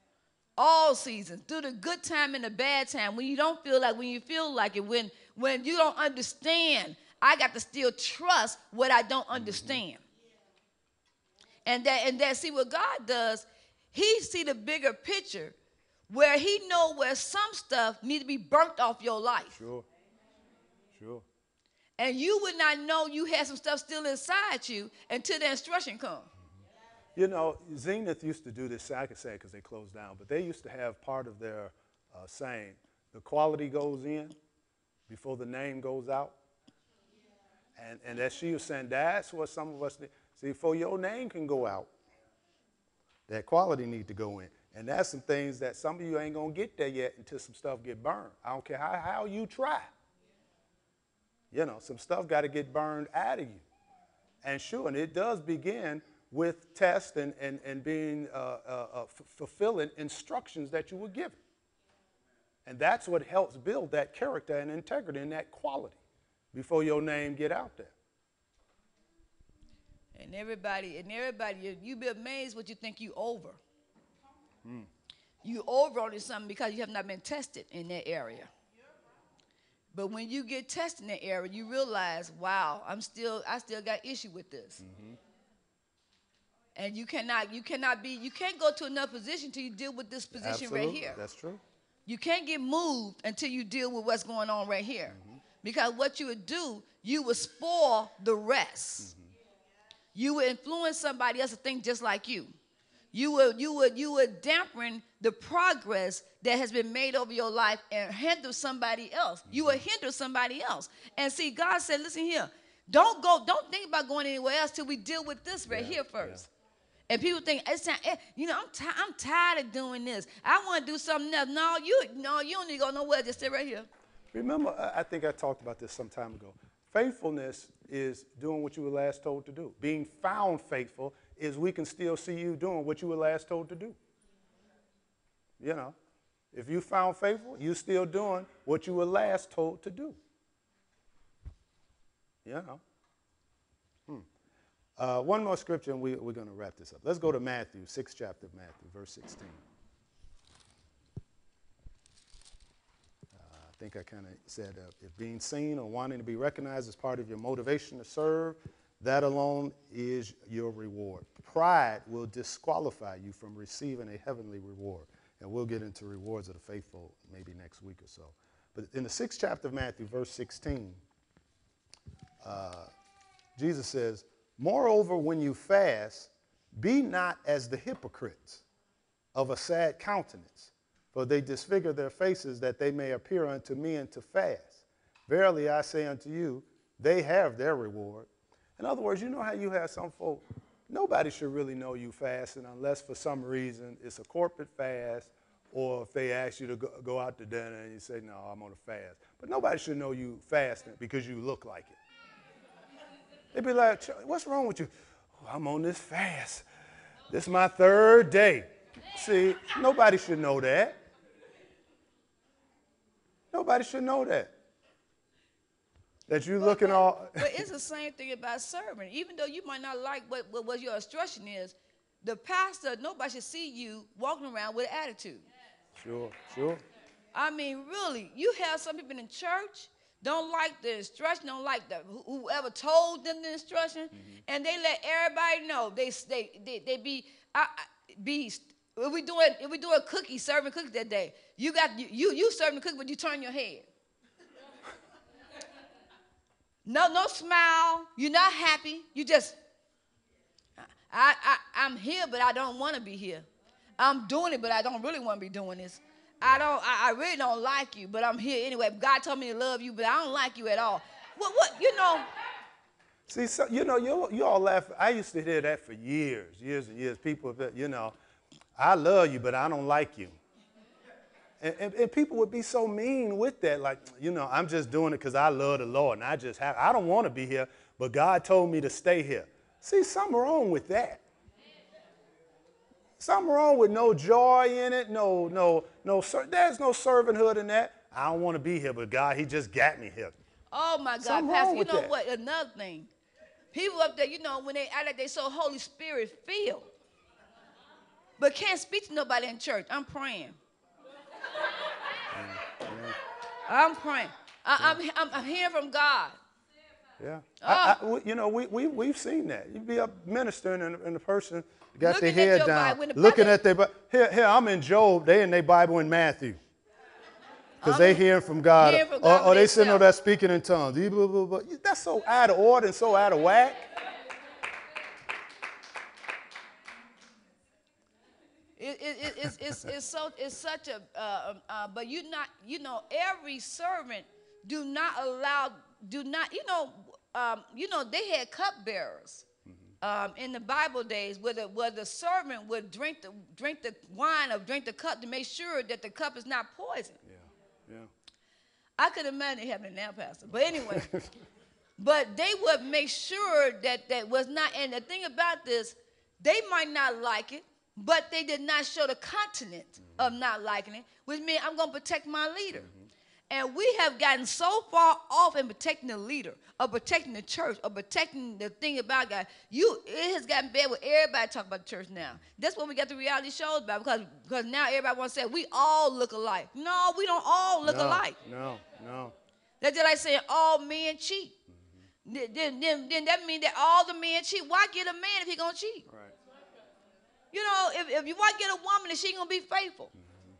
All seasons, through the good time and the bad time, when you don't feel like, when you feel like it, when when you don't understand, I got to still trust what I don't understand. And that and that see what God does, he see the bigger picture where he know where some stuff need to be burnt off your life. Sure. Sure. And you would not know you had some stuff still inside you until the instruction come. You know, Zenith used to do this, I can say because they closed down, but they used to have part of their uh, saying, the quality goes in before the name goes out. And, and as she was saying, that's what some of us need. See, before your name can go out, that quality need to go in. And that's some things that some of you ain't gonna get there yet until some stuff get burned. I don't care how, how you try. You know, some stuff got to get burned out of you. And sure, and it does begin with test and, and, and being uh, uh, uh, fulfilling instructions that you were given. And that's what helps build that character and integrity and that quality before your name get out there. And everybody, and everybody, you, be amazed what you think you over. Mm. You over on something because you have not been tested in that area. But when you get tested in that area, you realize, wow, I'm still, I still got issue with this. Mm-hmm. And you cannot, you cannot be, you can't go to another position until you deal with this position Absolutely. right here. That's true. You can't get moved until you deal with what's going on right here. Mm-hmm. Because what you would do, you would spoil the rest. Mm-hmm. You would influence somebody else to think just like you you would you would you would dampen the progress that has been made over your life and hinder somebody else. You would hinder somebody else. And see, God said, listen here, don't go, don't think about going anywhere else till we deal with this right yeah, here first. Yeah. And people think it's time, eh, you know, I'm, t- I'm tired of doing this. I want to do something else. No, you no, you don't need to go nowhere. Just stay right here. Remember, I think I talked about this some time ago. Faithfulness is doing what you were last told to do. Being found faithful is we can still see you doing what you were last told to do. You know, if you found faithful, you're still doing what you were last told to do. You know. Hmm. Uh, one more scripture, and we, we're going to wrap this up. Let's go to Matthew, sixth chapter of Matthew, verse 16. Uh, I think I kind of said uh, if being seen or wanting to be recognized is part of your motivation to serve, that alone is your reward. Pride will disqualify you from receiving a heavenly reward. And we'll get into rewards of the faithful maybe next week or so. But in the sixth chapter of Matthew, verse 16, uh, Jesus says, Moreover, when you fast, be not as the hypocrites of a sad countenance, for they disfigure their faces that they may appear unto men to fast. Verily I say unto you, they have their reward. In other words, you know how you have some folk, nobody should really know you fasting unless for some reason it's a corporate fast or if they ask you to go, go out to dinner and you say, no, I'm on a fast. But nobody should know you fasting because you look like it. They'd be like, what's wrong with you? Oh, I'm on this fast. This is my third day. See, nobody should know that. Nobody should know that that you're looking all. but it's the same thing about serving. Even though you might not like what, what, what your instruction is, the pastor, nobody should see you walking around with attitude. Sure, sure. I mean, really, you have some people in church don't like the instruction, don't like the whoever told them the instruction, mm-hmm. and they let everybody know they they they, they be I, be if we doing if we doing cookies serving cookies that day, you got you you, you serving cookie, but you turn your head. No, no smile. You're not happy. You just, I, I, I'm here, but I don't want to be here. I'm doing it, but I don't really want to be doing this. I don't, I, I really don't like you, but I'm here anyway. God told me to love you, but I don't like you at all. What, what, you know? See, so, you know, you, you all laugh. I used to hear that for years, years and years. People, you know, I love you, but I don't like you. And, and, and, people would be so mean with that, like, you know, I'm just doing it because I love the Lord and I just have, I don't want to be here, but God told me to stay here. See, something wrong with that. Something wrong with no joy in it, no, no, no, there's no servanthood in that. I don't want to be here, but God, He just got me here. Oh my God, Something Pastor, you know that. what? Another thing. People up there, you know, when they act like they so Holy Spirit filled, but can't speak to nobody in church. I'm praying. Mm-hmm. I'm praying. I, I'm, I'm, I'm hearing from God. Yeah. I, uh. I, we- you know, we, we, we've seen that. You be up ministering and, and the person got Looking their head down, Bible, the looking Bible- at their Bible. Here, here, I'm in Job. They in their Bible in Matthew. Because they hearing from God. hearing from or, God or for they sitting over there speaking in tongues. That's so out of order and so out of whack. It, it, it, it's, it's, it's, so, it's such a, uh, um, uh, but you not, you know, every servant do not allow, do not, you know, um, you know, they had cupbearers um, in the Bible days where the, where the servant would drink the, drink the wine or drink the cup to make sure that the cup is not poisoned. Yeah, yeah. I could imagine it happening now, Pastor. But anyway, but they would make sure that that was not. And the thing about this, they might not like it, but they did not show the continent of not liking it, which means I'm going to protect my leader. Mm-hmm. And we have gotten so far off in protecting the leader, or protecting the church, or protecting the thing about God. You, it has gotten bad with everybody talking about the church now. That's what we got the reality shows about because because now everybody wants to say we all look alike. No, we don't all look no, alike. No, no. That's just like saying all men cheat. Then, then, then, then that means that all the men cheat. Why get a man if he gonna cheat? Right. You know, if, if you want to get a woman, is she gonna be faithful? Mm-hmm.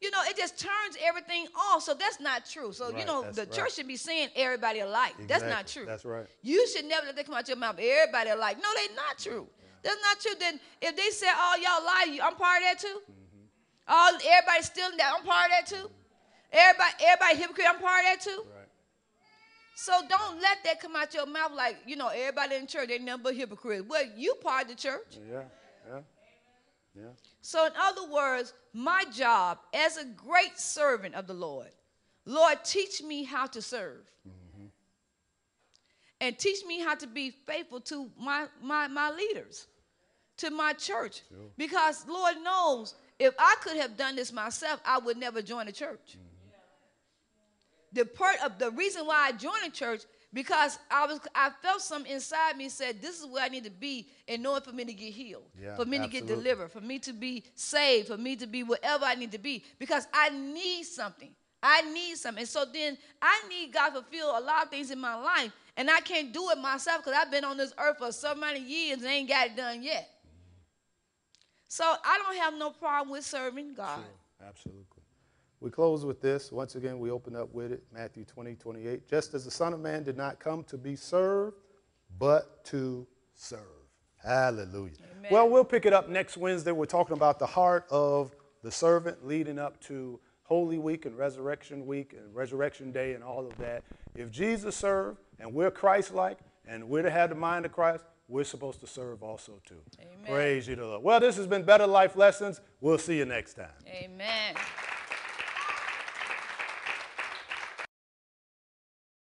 You know, it just turns everything off. So that's not true. So you know, the right. church should be saying everybody alike. That's not true. That's right. You should never let that come out your mouth. Everybody alike. No, they not true. That's not true. Then if they say, "Oh, y'all lie," I'm part of that too. Mm-hmm. All everybody stealing that, I'm part of that too. Mm-hmm. Everybody, everybody hypocrite, I'm part of that too. Right. So don't let that come out your mouth like, you know, everybody in church, they nothing but hypocrites. Well, you part of the church. Yeah, yeah, yeah. So in other words, my job as a great servant of the Lord, Lord, teach me how to serve. Mm-hmm. And teach me how to be faithful to my, my, my leaders, to my church. Because Lord knows, if I could have done this myself, I would never join a church. Mm-hmm. The part of the reason why I joined a church because I was I felt something inside me said this is where I need to be in order for me to get healed, Yeah, for me to get delivered, for me to be saved, for me to be whatever I need to be because I need something. I need something. And so then I need God to fulfill a lot of things in my life. And I can't do it myself because I've been on this earth for so many years and ain't got it done yet. So I don't have no problem with serving God. Absolutely. We close with this. Once again, we open up with it Matthew 20, 28. Just as the Son of Man did not come to be served, but to serve. Hallelujah. Amen. Well, we'll pick it up next Wednesday. We're talking about the heart of the servant leading up to Holy Week and Resurrection Week and Resurrection Day and all of that. If Jesus served and we're Christ like and we're to have the mind of Christ, we're supposed to serve also too. Amen. Praise you to the Lord. Well, this has been Better Life Lessons. We'll see you next time. Amen.